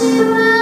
see my